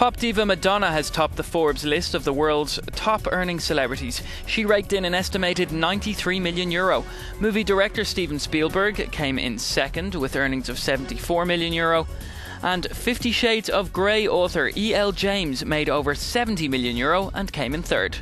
Pop diva Madonna has topped the Forbes list of the world's top earning celebrities. She raked in an estimated 93 million euro. Movie director Steven Spielberg came in second with earnings of 74 million euro. And Fifty Shades of Grey author E.L. James made over 70 million euro and came in third.